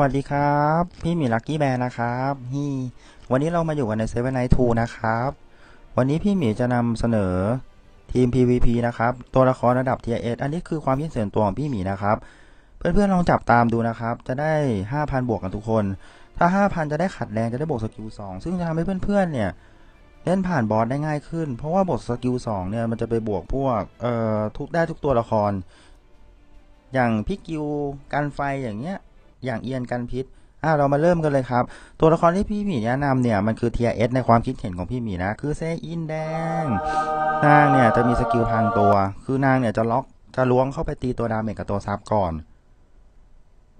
วัสดีครับ พี่หมี Lucky Bear นะครับนี่วันนี้เรามาอยู่กันในเซเว่นไนท์ทูนะครับ วันนี้พี่หมีจะนำเสนอทีม PVP นะครับ ตัวละครระดับ Tier 1อันนี้คือความคิดเห็นตัวของพี่หมีนะครับ เพื่อนๆลองจับตามดูนะครับ จะได้ 5,000 บวกกันทุกคน ถ้า 5,000 จะได้ขัดแรงจะได้บวก skill 2ซึ่งจะทำให้เพื่อนๆเนี่ยเล่นผ่านบอสได้ง่ายขึ้น เพราะว่าบวก skill 2เนี่ยมันจะไปบวกพวกเอ่อทุกได้ทุกตัวละคร อย่างพี่กิวกันไฟอย่างเงี้ย อย่างเอียนกันพิษอะเรามาเริ่มกันเลยครับ ตัวละครที่พี่หมีแนะนำเนี่ยมันคือ Tier S ในความคิดเห็นของพี่หมีนะ คือเซอินแดง นางเนี่ยจะมีสกิลพรางตัว คือนางเนี่ยจะล็อกจะล้วงเข้าไปตีตัว damage กับตัว sub ก่อน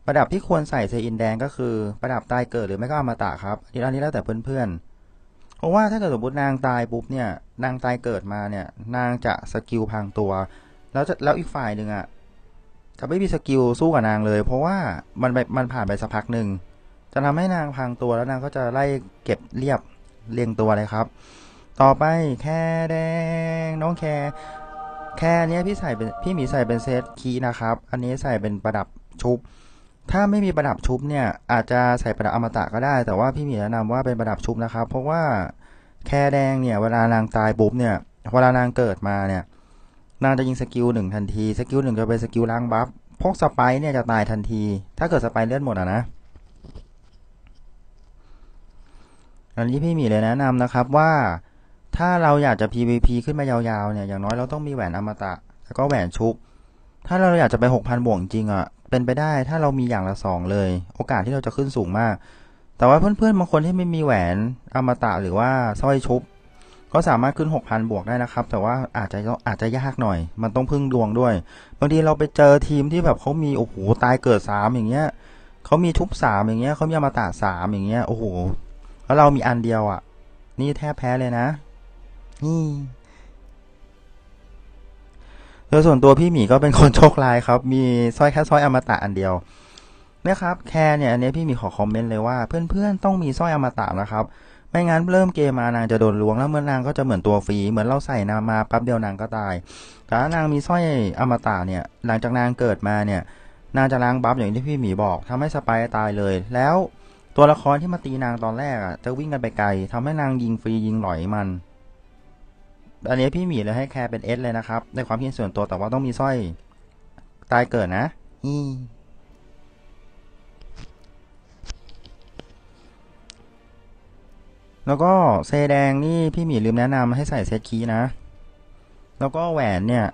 ประดับที่ควรใส่เซอินแดงก็คือประดับตายเกิดหรือไม่ก็อมตะครับอันนี้อันนี้แล้วแต่เพื่อนๆเพราะว่าถ้าเกิดสมมตินางตายปุ๊บเนี่ยนางตายเกิดมาเนี่ยนางจะสกิลพรางตัว แล้วจะแล้วอีกฝ่ายหนึ่งอะ จะไม่มีสกิลสู้กับนางเลย เพราะว่ามันไปมันผ่านไปสักพักหนึ่งจะทำให้นางพรางตัวแล้วนางก็จะไล่เก็บเรียบเรียงตัวเลยครับ ต่อไปแคร์แดงน้องแคร์แคร์เนี้ยพี่ใส่เป็นพี่หมีใส่เป็นเซตคีนะครับ อันนี้ใส่เป็นประดับชุบ ถ้าไม่มีประดับชุบเนี่ยอาจจะใส่ประดับอมตะก็ได้ แต่ว่าพี่หมีแนะนำว่าเป็นประดับชุบนะครับ เพราะว่าแคร์แดงเนี่ยเวลานางตายปุ๊บเนี่ยเวลานางเกิดมาเนี่ย นางจะยิงสกิลหนึ่งทันที สกิลหนึ่งจะเป็นสกิลล้าง buff พวกสไปร์เนี่ยจะตายทันที ถ้าเกิดสไปร์เลือดหมดอะนะ อันนี้พี่หมีเลยแนะนำนะครับว่าถ้าเราอยากจะ PVP ขึ้นมายาวๆเนี่ย อย่างน้อยเราต้องมีแหวนอมตะ แล้วก็แหวนชุบ ถ้าเราอยากจะไป 6,000 บวกจริงอะเป็นไปได้ ถ้าเรามีอย่างละสองเลย โอกาสที่เราจะขึ้นสูงมาก แต่ว่าเพื่อนๆบางคนที่ไม่มีแหวนอมตะหรือว่าสร้อยชุบ ก็สามารถขึ้น 6,000 บวกได้นะครับ แต่ว่าอาจจะอาจจะยากหน่อย มันต้องพึ่งดวงด้วย บางทีเราไปเจอทีมที่แบบเขามีโอ้โหตายเกิดสามอย่างเงี้ยเขามีทุบสามอย่างเงี้ยเขามีอมตะสามอย่างเงี้ยโอ้โหแล้วเรามีอันเดียวอะ นี่แทบแพ้เลยนะ นี่โดยส่วนตัวพี่หมีก็เป็นคนโชคร้ายครับ มีสร้อยแค่สร้อยอมตะอันเดียวนะครับแคร์เนี่ยอันนี้พี่หมีขอคอมเมนต์เลยว่าเพื่อนๆต้องมีสร้อยอมตะนะครับ ไม่งั้นเริ่มเกมมานางจะโดนล้วงแล้วเมื่อนางก็จะเหมือนตัวฟรีเหมือนเราใส่นางมาปั๊บเดียวนางก็ตายแต่ถ้านางมีสร้อยอมตะเนี่ย หลังจากนางเกิดมาเนี่ย นางจะล้าง buff อย่างที่พี่หมีบอกทำให้สไปตายเลย แล้วตัวละครที่มาตีนางตอนแรกอะ จะวิ่งกันไปไกลทำให้นางยิงฟรียิงหลอยมันอันนี้พี่หมีเลยให้แคร์เป็น S เลยนะครับในความคิดส่วนตัวแต่ว่าต้องมีสร้อยตายเกิดนะฮี แล้วก็เซแดงนี่พี่หมีลืมแนะนำให้ใส่เซตคีนะ แล้วก็แหวนเนี่ย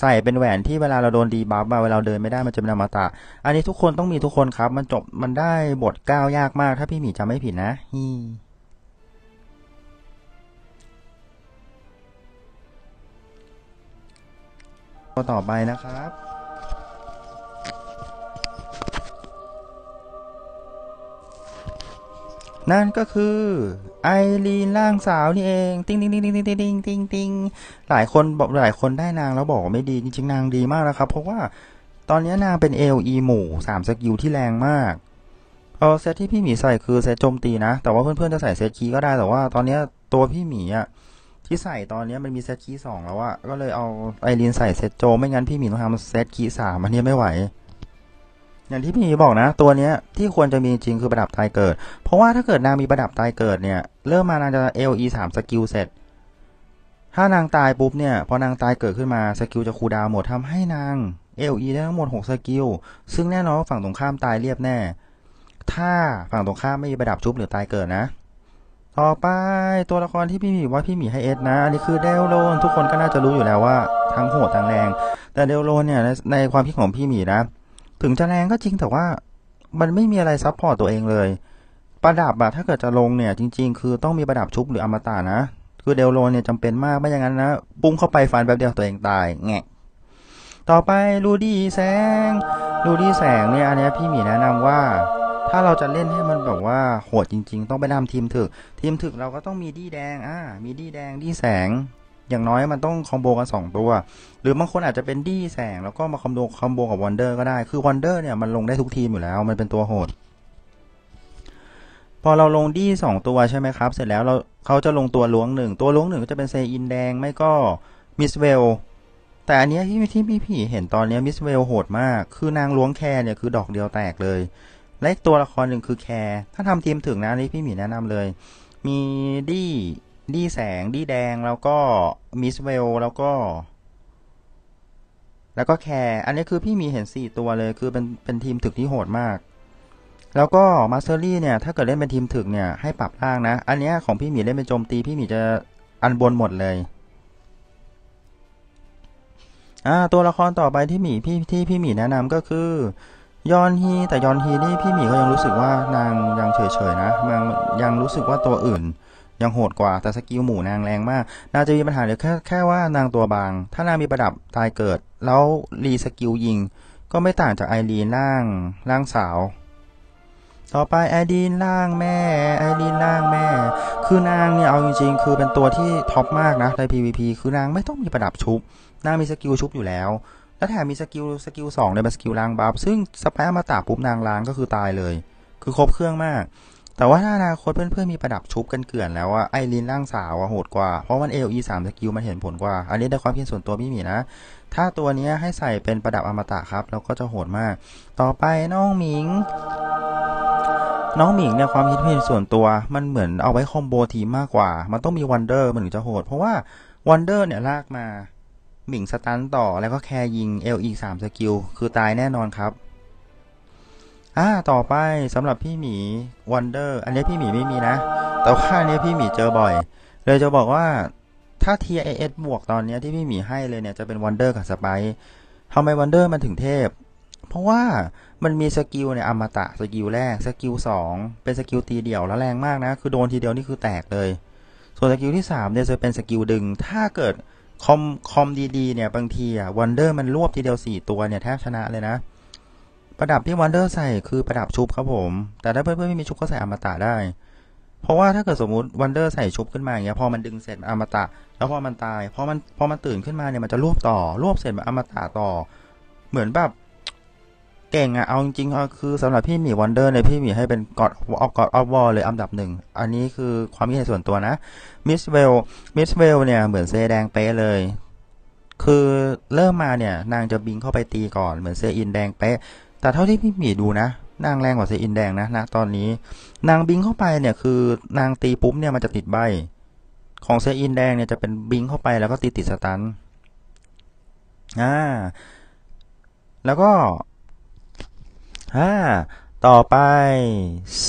ใส่เป็นแหวนที่เวลาเราโดนดีบัฟเวลาเราเดินไม่ได้มันจะเป็นอมตะ อันนี้ทุกคนต้องมีทุกคนครับ มันจบมันได้บทก้าวยากมาก ถ้าพี่หมีจำไม่ผิดนะฮีต่อไปนะครับ นั่นก็คือไอรีนร่างสาวนี่เอง ติ้งติ้งติ้งติ้งติ้งติ้งติ้งติ้งหลายคนบอกหลายคนได้นางแล้วบอกไม่ดีจริงๆนางดีมากนะครับ เพราะว่าตอนนี้นางเป็น AOE หมู่สามสกิลที่แรงมากเออเซตที่พี่หมีใส่คือเซตโจมตีนะ แต่ว่าเพื่อนๆจะใส่เซตคีก็ได้แต่ว่าตอนนี้ตัวพี่หมีอะที่ใส่ตอนนี้มันมีเซตคีสองแล้วอะก็เลยเอาไอรีนใส่เซตโจ ไม่งั้นพี่หมีต้องทำเซตคีสามอันนี้ไม่ไหว อย่างที่พี่หมีบอกนะ ตัวเนี้ยที่ควรจะมีจริงคือประดับตายเกิด เพราะว่าถ้าเกิดนางมีประดับตายเกิดเนี่ย เริ่มมานางจะ LE สามสกิลเสร็จ ถ้านางตายปุ๊บเนี่ย พอนางตายเกิดขึ้นมาสกิลจะ cooldown หมดทำให้นาง LE ได้ทั้งหมด6สกิล ซึ่งแน่นอนว่าฝั่งตรงข้ามตายเรียบแน่ ถ้าฝั่งตรงข้ามไม่มีประดับชุบหรือตายเกิดนะ ต่อไปตัวละครที่พี่หมีว่าพี่หมีให้ S นะ อันนี้คือเดลโลนทุกคนก็น่าจะรู้อยู่แล้วว่าทั้งโหดทั้งแรง แต่เดลโลนเนี่ยในในความคิดของพี่หมีนะ ถึงจะแรงก็จริงแต่ว่ามันไม่มีอะไร support ตัวเองเลย ประดับอะถ้าเกิดจะลงเนี่ยจริง ๆ คือต้องมีประดับชุบหรืออมตะนะ คือเดลโลนเนี่ยจำเป็นมากไม่อย่างนั้นนะ ปุ้งเข้าไปฟันแป๊บเดียวตัวเองตายแงะต่อไปรูดี้แสงรูดี้แสงเนี่ยอันนี้พี่หมีแนะนำว่า ถ้าเราจะเล่นให้มันแบบว่าโหดจริง ๆ ต้องไปนำทีมถึก ทีมถึกเราก็ต้องมีดีแดงอ่ามีดีแดงดีแสง อย่างน้อยมันต้อง combo กันสองตัว หรือบางคนอาจจะเป็นดีแสงแล้วก็มา combo combo กับวันเดอร์ก็ได้ คือวันเดอร์เนี่ยมันลงได้ทุกทีมอยู่แล้ว มันเป็นตัวโหด พอเราลงดีสองตัวใช่ไหมครับ เสร็จแล้วเราเขาจะลงตัวล้วงหนึ่งตัวล้วงหนึ่งก็จะเป็นเซอินแดงไม่ก็มิสเวลแต่อันนี้ที่ที่พี่หมีเห็นตอนนี้มิสเวลโหดมาก คือนางล้วงแคร์เนี่ยคือดอกเดียวแตกเลยและตัวละครหนึ่งคือแคร์ถ้าทำทีมถึกนะอันนี่พี่หมีแนะนำเลย มีดี้ ดี้แสงดี้แดงแล้วก็มิสเวลแล้วก็ แล้วก็แคร์อันนี้คือพี่หมีเห็นสี่ตัวเลย คือเป็นเป็นทีมถึกที่โหดมาก แล้วก็ mastery เนี่ย ถ้าเกิดเล่นเป็นทีมถึกเนี่ยให้อัปล่างนะ อันนี้ของพี่หมีเล่นเป็นโจมตี พี่หมีจะอัปบนหมดเลยอ่าตัวละครต่อไปที่หมีพี่ที่พี่หมีแนะนำก็คือยอนฮีแต่ยอนฮีนี่พี่หมีก็ยังรู้สึกว่านางยังเฉยๆนะมันยังรู้สึกว่าตัวอื่น ยังโหดกว่าแต่สกิลหมู่นางแรงมากน่าจะมีปัญหาเหลือแค่แค่ว่านางตัวบาง ถ้านางมีประดับตายเกิด แล้ว re สกิลยิง ก็ไม่ต่างจากไอรีนร่างร่างสาว ต่อไปไอรีนร่างแม่ไอรีนร่างแม่ คือนางเนี่ยเอาจริงๆ คือเป็นตัวที่ top มากนะใน PVP คือนางไม่ต้องมีประดับชุบ นางมีสกิลชุบอยู่แล้ว แล้วแถมมีสกิลสกิลสองในเป็นสกิลล้าง buff ซึ่งสไปร์อมตะปุ๊บนางล้างก็คือตายเลย คือครบเครื่องมาก แต่ว่าถ้าอนาคตเพื่อนๆมีประดับชุบกันเกลื่อนแล้วอะไอรีนร่างสาวอะโหดกว่า เพราะมัน AOE 3สามสกิลมันเห็นผลกว่า อันนี้ได้ความคิดส่วนตัวพี่หมีนะ ถ้าตัวนี้ให้ใส่เป็นประดับอมตะครับแล้วก็จะโหดมาก ต่อไปน้องหมิง น้องหมิงเนี่ยความคิดเห็นส่วนตัวมันเหมือนเอาไว้ combo ทีมากกว่า มันต้องมีวันเดอร์มันถึงจะโหด เพราะว่าวันเดอร์เนี่ยลากมาหมิง stun ต่อแล้วก็แคร์ยิง LE 3สกิลคือตายแน่นอนครับ อ่าต่อไปสำหรับพี่หมีวันเดอร์อันนี้พี่หมีไม่มีนะ แต่ว่าอันนี้พี่หมีเจอบ่อย เลยจะบอกว่าถ้า TIS บวกตอนนี้ที่พี่หมีให้เลยเนี่ยจะเป็นวันเดอร์กับสไปทำไมวันเดอร์มันถึงเทพ เพราะว่ามันมีสกิลเนี่ยอมตะสกิลแรกสกิลสองเป็นสกิลตีเดี่ยวแล้วแรงมากนะ คือโดนทีเดียวนี่คือแตกเลย ส่วน skill ที่3เนี่ยจะเป็นสกิลดึง ถ้าเกิดคอมคอมดีๆเนี่ยบางทีอะวันเดอร์มันรวบทีเดียว4ตัวเนี่ยแทบชนะเลยนะ ประดับที่วันเดอร์ใส่คือประดับชุบครับผม แต่ถ้าเพื่อนๆไม่มีชุบก็ใส่อมตะได้ เพราะว่าถ้าเกิดสมมุติวันเดอร์ใส่ชุบขึ้นมาอย่างเงี้ยพอมันดึงเสร็จอมตะ แล้วพอมันตายพอมันพอมันตื่นขึ้นมาเนี่ยมันจะรวบต่อรวบเสร็จอมตะต่อ เหมือนแบบเก่งอะเอาจริงๆคือสำหรับพี่หมีวันเดอร์เนี่ยพี่หมีให้เป็น God of God of War เลยอันดับหนึ่ง อันนี้คือความคิดเห็นส่วนตัวนะมิสเวลมิสเวลเนี่ยเหมือนเซแดงเป๊ะเลย คือเริ่มมาเนี่ยนางจะ blink เข้าไปตีก่อนเหมือนเซอินแดงเป๊ะ แต่เท่าที่พี่หมีดูนะ นางแรงกว่าเซอินแดงนะนะตอนนี้ นาง blink เข้าไปเนี่ยคือนางตีปุ๊บเนี่ยมันจะติดใบ้ ของเซอินแดงเนี่ยจะเป็น blink เข้าไปแล้วก็ตีติด stun อ่าแล้วก็อ่าต่อไป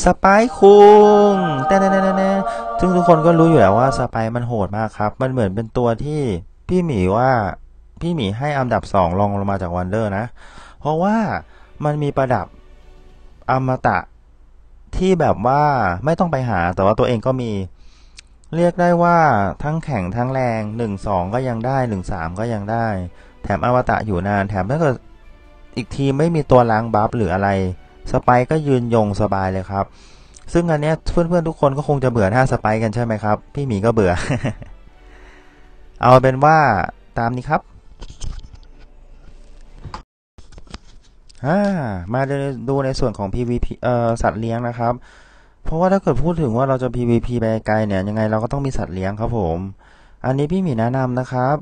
สไปคุงแต่แน่ๆๆซึ่งทุกคนก็รู้อยู่แล้วว่าสไปมันโหดมากครับ มันเหมือนเป็นตัวที่พี่หมีว่าพี่หมีให้อันดับสองรองลงมาจากวันเดอร์นะ เพราะว่า มันมีประดับอมตะที่แบบว่าไม่ต้องไปหา แต่ว่าตัวเองก็มี เรียกได้ว่าทั้งแข็งทั้งแรงหนึ่งสองก็ยังได้หนึ่งสามก็ยังได้ แถมอมตะอยู่นาน แถมถ้าเกิดอีกทีไม่มีตัวล้างบัฟหรืออะไร สไปก็ยืนยงสบายเลยครับ ซึ่งอันเนี้ยเพื่อนๆทุกคนก็คงจะเบื่อท่าสไปกันใช่ไหมครับ พี่หมีก็เบื่อ เอาเป็นว่าตามนี้ครับ อ่ามาดูในส่วนของ PVP เอ่อสัตว์เลี้ยงนะครับ เพราะว่าถ้าเกิดพูดถึงว่าเราจะ PVP ไปไกลเนี่ยยังไงเราก็ต้องมีสัตว์เลี้ยงครับผม อันนี้พี่หมีแนะนำนะครับ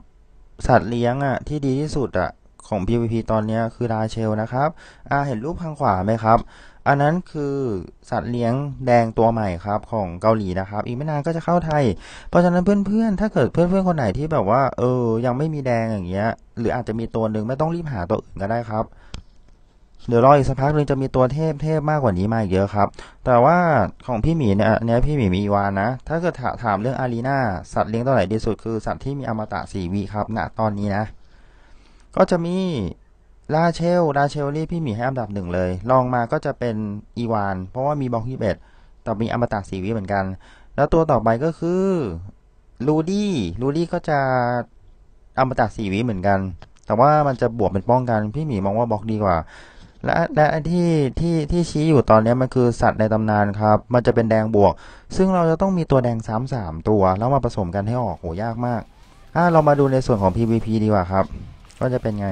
สัตว์เลี้ยงอะที่ดีที่สุดอะของ PVP ตอนนี้คือราเชลนะครับอ่าเห็นรูปข้างขวาไหมครับ อันนั้นคือสัตว์เลี้ยงแดงตัวใหม่ครับของเกาหลีนะครับ อีกไม่นานก็จะเข้าไทย เพราะฉะนั้นเพื่อนๆ ถ้าเกิดเพื่อนๆ คนไหนที่แบบว่า เออ ยังไม่มีแดงอย่างเงี้ย หรืออาจจะมีตัวหนึ่งไม่ต้องรีบหาตัวอื่นก็ได้ครับ เดี๋ยวรออีกสักพักหนึ่งจะมีตัวเทพเทพมากกว่านี้มาอีกเยอะครับ แต่ว่าของพี่หมีเนี่ยเนี้ยพี่หมีมีอีวานนะ ถ้าเกิดถามเรื่อง arena สัตว์เลี้ยงตัวไหนดีสุดคือสัตว์ที่มีอมตะสี่วิครับณตอนนี้นะ ก็จะมีลาเชลลาเชลนี่พี่หมีให้อันดับหนึ่งเลยรองมาก็จะเป็นอีวาน เพราะว่ามีบล็อกยี่สิบเอ็ดแต่มีอมตะสี่วิเหมือนกัน แล้วตัวต่อไปก็คือลูดี้ลูดี้ก็จะอมตะสี่วิเหมือนกัน แต่ว่ามันจะบวกเป็นป้องกัน พี่หมีมองว่าบล็อกดีกว่า และและที่ที่ที่ชี้อยู่ตอนนี้มันคือสัตว์ในตำนานครับ มันจะเป็นแดงบวก ซึ่งเราจะต้องมีตัวแดงซ้ำสามตัว แล้วมาผสมกันให้ออกโหยากมากอ่าเรามาดูในส่วนของ PVP ดีกว่าครับ ก็จะเป็นไง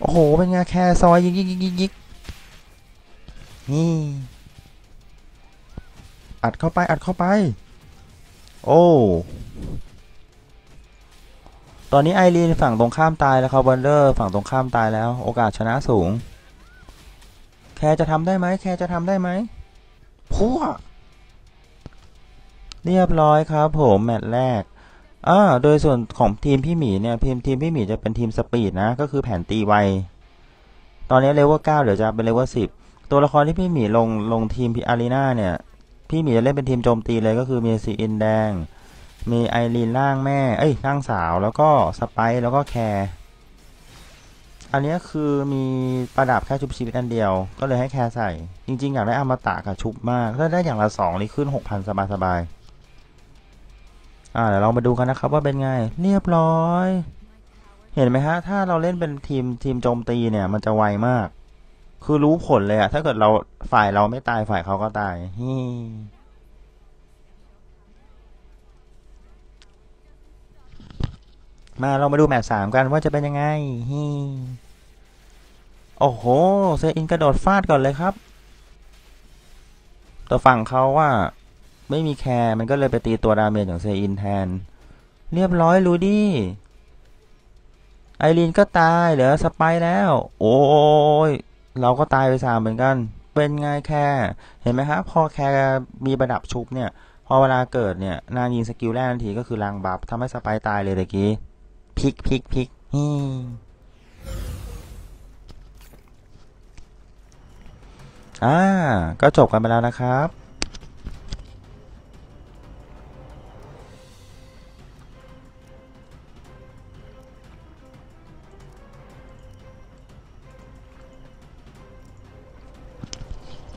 โอ้โห เป็นไงแค่ซอยยิกยิกยิกยิกนี่อัดเข้าไปอัดเข้าไป โอ้ อนนี้ไอรีนฝั่งตรงข้ามตายแล้วครับวันเดอร์ฝั่งตรงข้ามตายแล้ว โอกาสชนะสูง แคร์จะทำได้ไหมแคร์จะทำได้ไหมพัวเรียบร้อยครับผมแมตช์แรกอ่าโดยส่วนของทีมพี่หมีเนี่ยทีมทีมพี่หมีจะเป็นทีม speed นะ ก็คือแผนตีไว ตอนนี้เลเวลเก้าเดี๋ยวจะเป็นเลเวลสิบตัวละครที่พี่หมีลงลงทีมพี arena เนี่ย พี่หมีจะเล่นเป็นทีมโจมตีเลยก็คือมีเซอินแดง มีไอรีนร่างแม่ เอ้ยร่างสาวแล้วก็สไปแล้วก็แคร์อันนี้คือมีประดับแค่ชุบชีวิตอันเดียว ก็เลยให้แคร์ใส่ จริงๆ อยากได้อมตะกับชุบมากถ้าได้อย่างละสองนี่ขึ้นหกพันสบายๆอ่าเดี๋ยวเรามาดูกันนะครับว่าเป็นไง เรียบร้อย เห็นไหมฮะ ถ้าเราเล่นเป็นทีมทีมโจมตีเนี่ย มันจะไวมาก คือรู้ผลเลยอะถ้าเกิดเราฝ่ายเราไม่ตายฝ่ายเขาก็ตายฮี่ มาเรามาดูแมตช์สามกันว่าจะเป็นยังไงฮีโอ้โห เซอินกระโดดฟาดก่อนเลยครับ ตัวฝั่งเขาว่า ไม่มีแคร์มันก็เลยไปตีตัว damage ของเซอินแทน เรียบร้อยรูดี้ไอรีนก็ตายเหลือสไปแล้ว โอ้ยเราก็ตายไปสามเหมือนกัน เป็นไงแคร์เห็นไหมครับพอแคร์มีประดับชุบเนี่ย พอเวลาเกิดเนี่ยนางยิง skill แรกทันทีก็คือล้าง buff ทำให้สไปตายเลยตะกี้ พลิกพลิกพลิกฮี่อ่า ก็จบกันไปแล้วนะครับ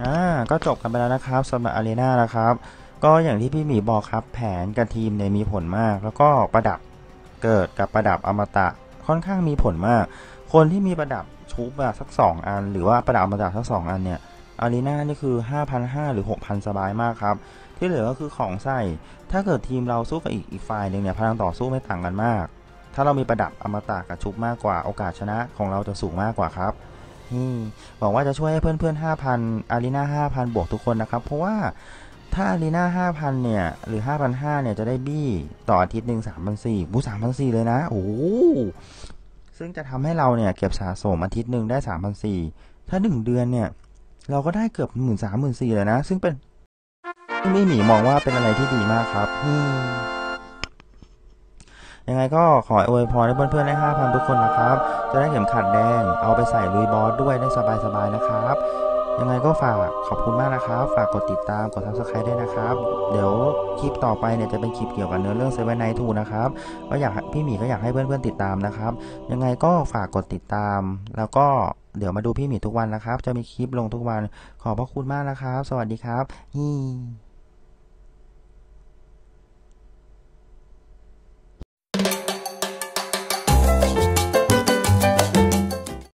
อ่า ก็จบกันไปแล้วนะครับสำหรับอารีนานะครับ ก็อย่างที่พี่หมีบอกครับ แผนกับทีมเนี่ยมีผลมาก แล้วก็ประดับ เกิดกับประดับอมตะค่อนข้างมีผลมาก คนที่มีประดับชุบอะสักสองอัน หรือว่าประดับอมตะสักสองอันเนี่ยอารีนานี่คือ 5,500 หรือ 6,000 สบายมากครับ ที่เหลือก็คือของใส่ ถ้าเกิดทีมเราสู้กับอีกอีกฝ่ายหนึ่งเนี่ยพลังต่อสู้ไม่ต่างกันมาก ถ้าเรามีประดับอมตะกับชุบมากกว่า โอกาสชนะของเราจะสูงมากกว่าครับนี่หวังว่าจะช่วยให้เพื่อนๆ 5,000 อารีนา5,000 บวกทุกคนนะครับ เพราะว่า ถ้าอารีนา5,000เนี่ย หรือ5,500เนี่ย จะได้บี้ต่ออาทิตย์หนึ่ง3,400บู3,400เลยนะ โอ้ซึ่งจะทำให้เราเนี่ยเก็บสะสมอาทิตย์หนึ่งได้3,400ถ้า1เดือนเนี่ย เราก็ได้เกือบหมื่นสามหมื่นสี่เลยนะ ซึ่งเป็นไม่หมีมองว่าเป็นอะไรที่ดีมากครับอืยังไงก็ขออวยพรให้เพื่อนๆได้ห้าพันทุกคนนะครับ จะได้เข็มขัดแดง เอาไปใส่ลุยบอสด้วยได้สบายๆนะครับ ยังไงก็ฝากขอบคุณมากนะครับ ฝากกดติดตามกด subscribe ด้วยนะครับ เดี๋ยวคลิปต่อไปเนี่ยจะเป็นคลิปเกี่ยวกับเนื้อเรื่องเซเว่นไนทูนะครับก็อยากพี่หมีก็อยากให้เพื่อนๆติดตามนะครับ ยังไงก็ฝากกดติดตาม แล้วก็เดี๋ยวมาดูพี่หมีทุกวันนะครับ จะมีคลิปลงทุกวันขอบพระคุณมากนะครับ สวัสดีครับฮี